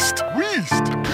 Beast! Beast!